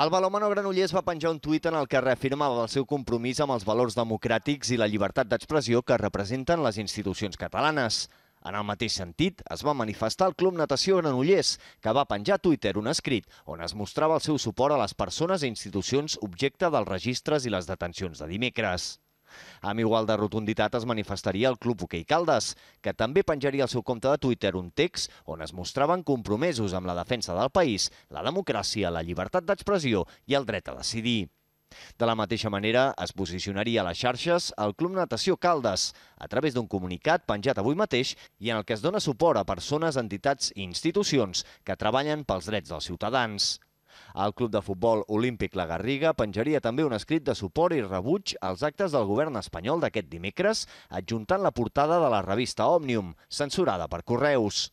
El balòmano Granollers va penjar un tuit en el que reafirmava el seu compromís amb els valors democràtics i la llibertat d'expressió que representen les institucions catalanes. En el mateix sentit, es va manifestar el Club Natació Granollers, que va penjar a Twitter un escrit on es mostrava el seu suport a les persones i institucions objecte dels registres i les detencions de dimecres. Amb igual de rotunditat es manifestaria el Club Hoquei Caldes, que també penjaria al seu compte de Twitter un text on es mostraven compromesos amb la defensa del país, la democràcia, la llibertat d'expressió i el dret a decidir. De la mateixa manera, es posicionaria a les xarxes el Club Natació Caldes, a través d'un comunicat penjat avui mateix i en el que es dona suport a persones, entitats i institucions que treballen pels drets dels ciutadans. El Club de Futbol Olímpic La Garriga penjaria també un escrit de suport i rebuig als actes del govern espanyol d'aquest dimecres, adjuntant la portada de la revista Òmnium, censurada per correus.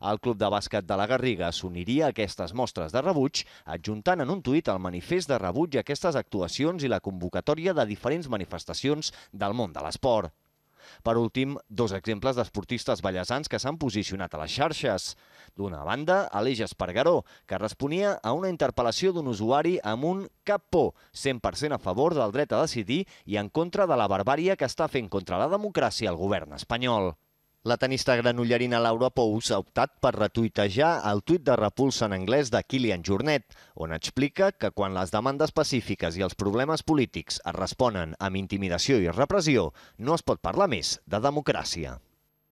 El Club de Bàsquet de la Garriga s'uniria a aquestes mostres de rebuig, adjuntant en un tuit el manifest de rebuig a aquestes actuacions i la convocatòria de diferents manifestacions del món de l'esport. Per últim, dos exemples d'esportistes ballesans que s'han posicionat a les xarxes. D'una banda, Aleix Espargaró, que responia a una interpel·lació d'un usuari amb un cap por, 100% a favor del dret a decidir i en contra de la barbària que està fent contra la democràcia el govern espanyol. La tenista granollerina Laura Pous ha optat per retuitejar el tuit de repulsa en anglès de Kilian Jornet, on explica que quan les demandes pacífiques i els problemes polítics es responen amb intimidació i repressió, no es pot parlar més de democràcia.